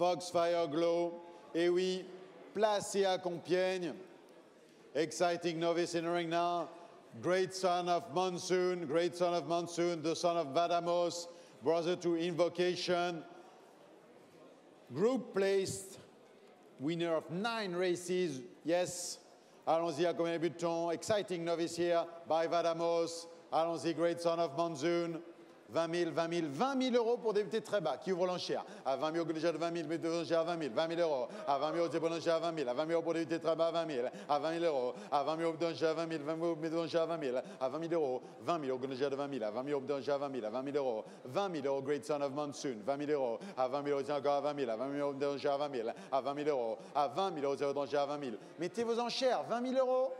Foxfire Glow. Et oui, placé à Compiègne. Exciting novice in ring now. Great son of Monsoon, great son of Monsoon, the son of Vadamos, brother to Invocation. Group placed, winner of nine races. Yes. Allons-y à combien de. Exciting novice here by Vadamos. Allons-y, great son of Monsoon. 20 000, 20 000, 20 000 euros pour débuter très bas, qui ouvre l'enchère. À 20 000, déjà de 20 000, mais de l'enchère à 20 000, 20 000 euros. À 20 000, c'est pour l'enchère à 20 000. À 20 000 euros pour débuter très bas, à 20 000. À 20 000 euros. À 20 000 euros à 20 000. 20 000 euros d'enchère à 20 000. À 20 000 euros. 20 000 euros de 20 000. À 20 000 euros d'enchère à 20 000. À 20 000 euros. 20 000 euros, Great Son of Monsoon. 20 000 euros. À 20 000 euros, c'est encore à 20 000. À 20 000 euros d'enchère à 20 000. À 20 000 euros. À 20 000 euros, c'est à 20 000. Mettez vos enchères. 20 000 euros.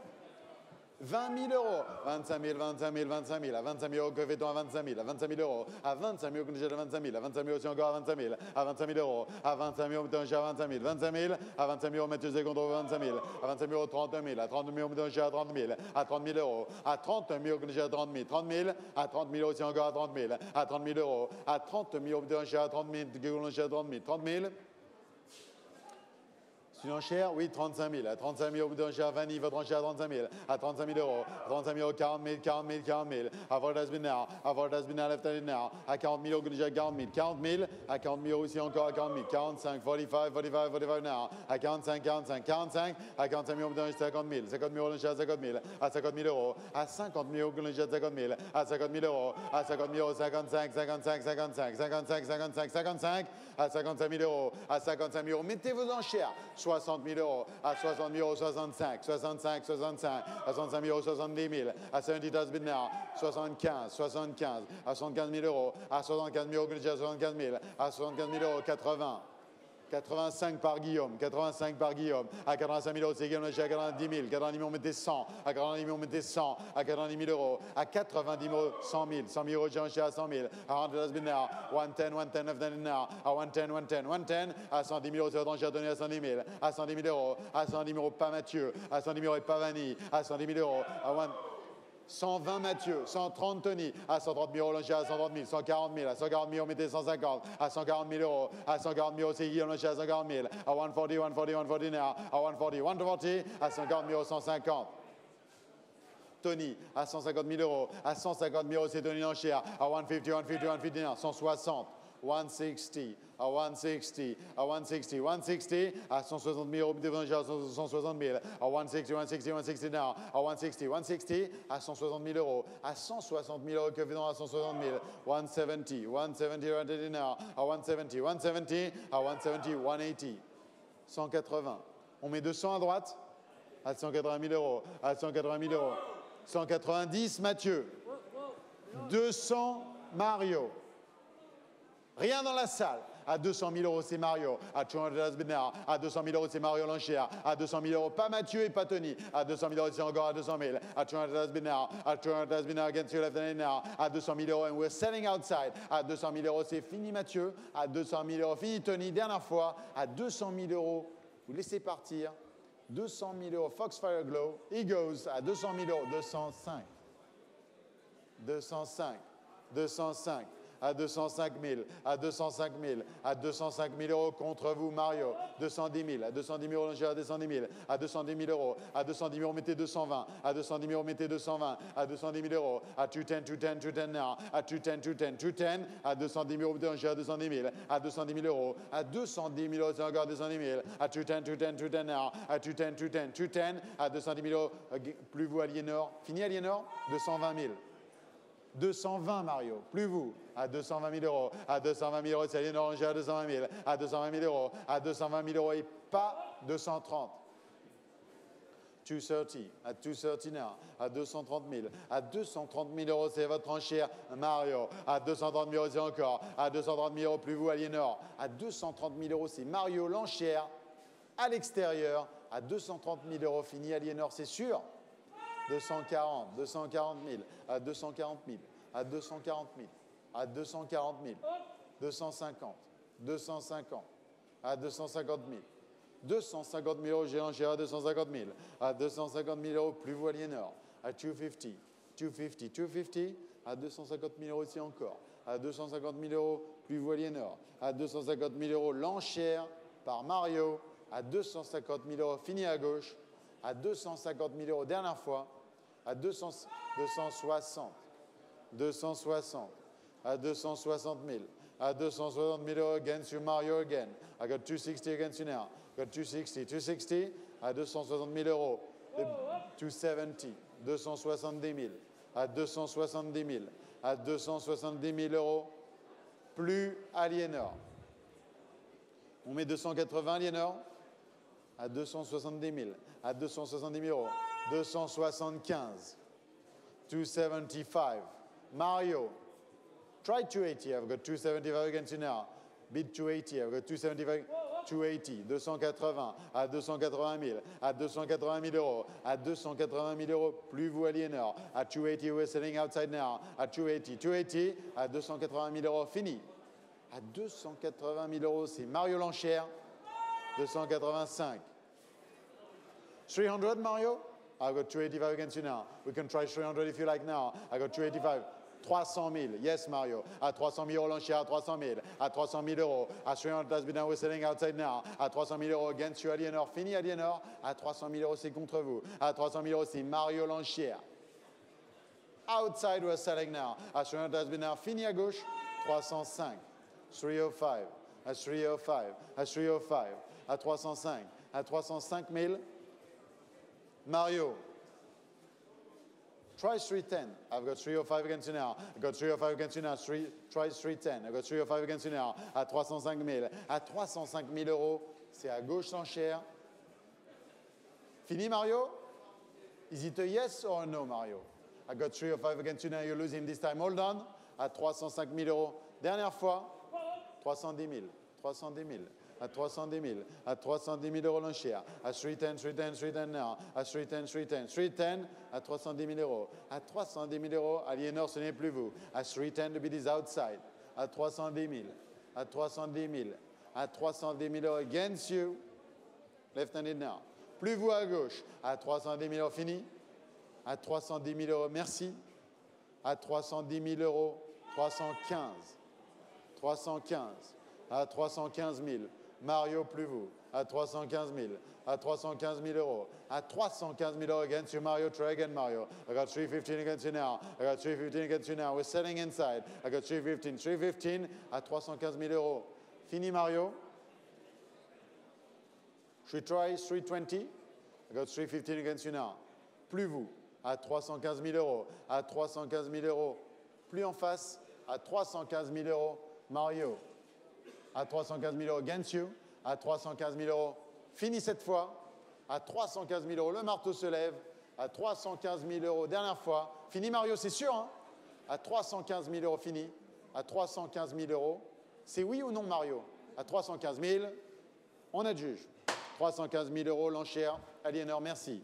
20 000 euros, 25 000, 25 000, 25 000, à 25 000 euros, que fait-on à 25 000, à 25 000 euros, à 25 000 euros, déjà de 25 000, à 25 000 aussi encore à 25 000, à 25 000 euros, à 25 000 euros, à 25 000, 25 000, à 25 000 euros, Mathieu Secondo, 25 000, à 25 000 euros, 30 000, à 30 000 euros, à 30 000, à 30 000 euros, à 30 000 euros, déjà à 30 000, 30 000, à 30 000 euros aussi encore à 30 000, à 30 000 euros, à 30 000 euros, déjà à 30 000, à 30 000, 30 000, une enchère Oui, 35 000. À 35 000 au bout d'un enchère, 20 000, votre enchère à 35 000. À 35 000 euros. À 35 000 euros, 40 000, 40 000, 40 000. À been now. À been now, left handed now. À 40 000 euros, déjà 40 000. 40 000. À 40 000 euros aussi encore à 40 000. 45, 45, 45, 45 now. À 45, 45, 45. À 45 000 au bout d'un 50 000. 50 000 euros, à 50 000. À 50 000 euros. À 50 000 euros, à 50 000. À 50 000 euros. À 50 000 euros, 55, 55, 55, 55, 55, 55. À 55 000 euros. À 55 000 euros. Mettez vos enchères. 60 000 euros à 60 000 euros, 65, 65, 65, à 65 000 euros, 70 000, à 70 000 now, 75, 75, à 75 000 euros, à 75 000 euros, à 75 000, à 75 000 euros, 80. 85 par Guillaume, 85 par Guillaume, à 85 000 euros, c'est Guillaume, à 90 000, 90 000, on mettait 100, à 90 000, on mettait 100, à 90 000 euros, à 90 000 euros, 100 000, 100 000 euros, j'ai enchaîné à 100 000, à 100 has been now, 110, 110 of the now, à 110, 110, 110, à 110 000 euros, c'est j'ai donné à 110 000, à 110 000 euros, à 110 000 euros, pas Mathieu, à 110 000 euros, pas Vanny, à 110 000 euros, à 1... 120 Mathieu, 130 Tony, à 130 000 euros à 130 000, 140 000, à 140 000 on mettait 150, à 140 000 euros, à 140 000 euros c'est Guillaume à 140 000, à 140, 140, 140 now, à 140, 140, à 140 000 euros 150. Tony, à 150 000 euros, à 150 000 euros Tony à 150, 150, 150, 160. 160, à 160, à 160, 160, à 160 000 euros à 160 000, à 160, 160, 160 now, à 160, 160, à 160 000 euros, à 160 000 euros que à 160 000, 170, 170, 170 now, à 170, 170, à 170, 180, 180. On met 200 à droite, à 180 000 euros, à 180 000 euros, 190 Mathieu, 200 Mario. Rien dans la salle. À 200 000 euros, c'est Mario. À 200 000 euros, c'est Mario Lanchère. À 200 000 euros, pas Mathieu et pas Tony. À 200 000 euros, c'est encore à 200 000. À 200 000 À 200 000 against left now. À 200 000 euros, and we're selling outside. À 200 000 euros, c'est fini Mathieu. À 200 000 euros, fini Tony. Dernière fois. À 200 000 euros, vous laissez partir. 200 000 euros, Foxfire Glow. He goes à 200 000 euros. 205. 205. 205 à 205 000, à 205 000, à 205 000 euros contre vous, Mario. 210 000, à 210 000 euros, à 210 000, à 210 000 euros, à 210 000 euros, mettez 220, à 210 000 euros, mettez 220, à 210 000 euros, à 210, 210, 210 now, à 210, 210, 210, à 210 000 euros, à 210 000, à 210 000 euros, à 210 000 euros, encore 210 000, à 210, 210, 210 now, à 210, 210, 210, à 210 000 euros, plus vous, Aliénor. Fini, Aliénor 220 000. 220, Mario. Plus vous. À 220 000 euros. À 220 000 euros, c'est Aliénor à 220 000. À 220 000 euros. À 220 000 euros et pas 230. 230, à 230 now, à 230 000, à 230 000 euros, c'est votre enchère, Mario, à 230 000 euros, c'est encore, à 230 000 euros, plus vous, Aliénor, à 230 000 euros, c'est Mario, l'enchère, à l'extérieur, à 230 000 euros, fini, Aliénor, c'est sûr, 240, 240 000, à 240 000, à 240 000, à 240 000, 250, 250, à 250 000. 250 000 euros, gérant à 250 000. À 250 000 euros, plus vous Aliénor. À 250, 250, 250, à 250 000 euros ici encore. À 250 000 euros, plus vous Aliénor. À 250 000 euros, l'enchère par Mario. À 250 000 euros, fini à gauche. À 250 000 euros, dernière fois. À 200, 260. 260. À 260 000. At 260 000 euros against you, Mario again. I got 260 against you now. Got 260, 260. À 260 000 euros. 270. 270 000. À 270 000. À 270 000 euros. Plus Aliénor. On met 280 Aliénor. À 270 000. À 270 000 euros. 275. 275. Mario. Try 280. I've got 275 against you now. Bid 280. I've got 275. 280, 280, à 280 000, à 280 000 euros, à 280 000 euros, plus vous Aliénor, à 280, we're selling outside now, à 280, 280, à 280 000 euros, fini. À 280 000 euros, c'est Mario Lanchère, 285. 300, Mario? I've got 285 against you now. We can try 300 if you like now. I got 285. 300 000. Yes, Mario. À 300 000 euros l'enchère, à 300 000. À 300 000 euros. À 300 has been we're selling outside now. À 300 000 euros against you, Aliénor. Fini, Aliénor. À 300 000 euros, c'est contre vous. À 300 000 euros, c'est Mario l'enchère. Outside, we're selling now. À 300 has been now. Fini à gauche. 305. 305. À 305. À 305. À 305. À 305 000. Mario. Try 310. I've got 305 against you now. I've got 305 against you now. Three, try 310. I've got 305 against you now. À 305 000. À 305 000 euros, c'est à gauche cher. Fini, Mario? Is it a yes or a no, Mario? I got 305 against you now. You're losing this time. Hold on. À 305 000 euros. Dernière fois. 310 000. 310 000 à 310 000, à 310 000 euros l'enchère, à 310, 310, 310 now, à 310, 310, 310, à 310 000 euros, à 310 000 euros, Aliénor, ce n'est plus vous, à 310, the bid is outside, à 310 000, à 310 000, à 310 000 euros against you, left-handed now, plus vous à gauche, à 310 000 euros, fini, à 310 000 euros, merci, à 310 000 euros, 315, 315, à 315 000, Mario plus vous, à 315 000, à 315 000 euros, à 315 000 euros against you, Mario. Try again, Mario. I got 315 against you now. I got 315 against you now. We're selling inside. I got 315, 315 à 315 000 euros. Fini, Mario. Should we try 320? I got 315 against you now. Plus vous, à 315 000 euros, à 315 000 euros. Plus en face, à 315 000 euros, Mario à 315 000 euros you, à 315 000 euros, fini cette fois, à 315 000 euros, le marteau se lève, à 315 000 euros, dernière fois, fini Mario, c'est sûr, hein. À 315 000 euros, fini, à 315 000 euros, c'est oui ou non Mario? À 315 000, on a de juge. 315 000 euros, l'enchère, Aliénor, merci.